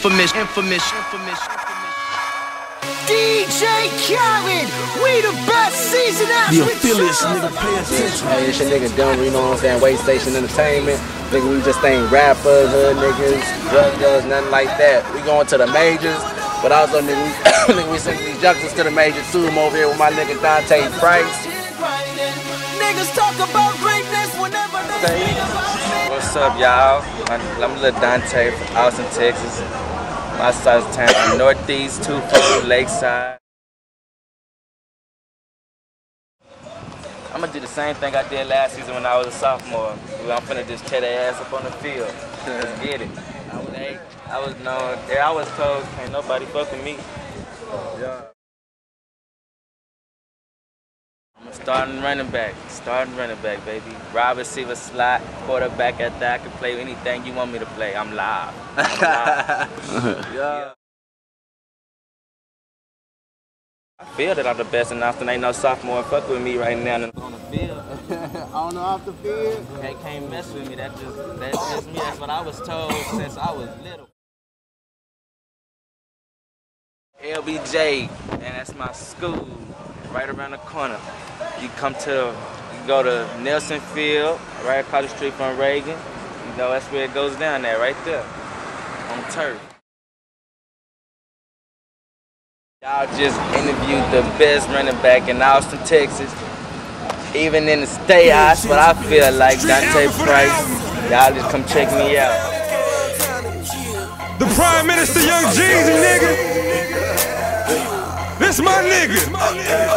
Infamous, infamous, infamous. DJ Khaled, we the best season out. The affiliates, nigga, pay attention. Hey, it's your nigga Dumber, you know what I'm saying? Weigh Station Entertainment. Nigga, we just ain't rappers, hood niggas, drug dealers, nothing like that. We going to the majors, but also, nigga, we, nigga, we sending these youngsters to the majors too. I'm over here with my nigga Dante Price. Niggas talk about greatness whenever they think about me. What's up, y'all? I'm Lil Dante from Austin, Texas. My side of town, Northeast, Lakeside. I'm gonna do the same thing I did last season when I was a sophomore. I'm finna just tear their ass up on the field. Let's get it. I was. I was known. Yeah, I was told, can't nobody fuck with me. Yeah. Starting running back. Starting running back, baby. Wide receiver slot, quarterback at that. I can play anything you want me to play. I'm live. I'm live. Yeah. I feel that I'm the best in Austin. Ain't no sophomore fuck with me right now on the field. I don't know off the field. They can't mess with me. That just that's just me. That's what I was told since I was little. LBJ, and that's my school, right around the corner. You come to, you go to Nelson Field, right across the street from Reagan. You know that's where it goes down there, right there, on turf. Y'all just interviewed the best running back in Austin, Texas. Even in the state house, but I feel like Dante Price. Y'all just come check me out. The Prime Minister Young Jeezy, nigga. This my nigga.